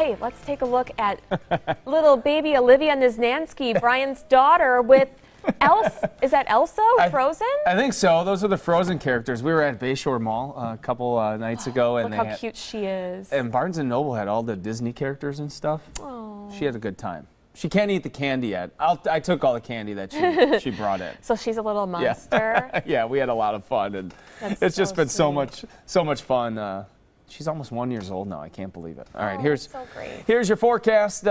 Hey, let's take a look at little baby Olivia Niznansky, Brian's daughter, with Elsa. Is that Elsa? Frozen? I think so. Those are the Frozen characters. We were at Bayshore Mall uh, a couple uh, nights ago, and how had, cute she is. and Barnes and Noble had all the Disney characters and stuff. She had a good time. She can't eat the candy yet. I'll, I took all the candy that she, she brought in. So she's a little monster. yeah, we had a lot of fun, and That's it's just so been so much, so much fun. Uh, she's almost one years old now. I can't believe it. All right, Oh, here's so here's your forecast. Uh,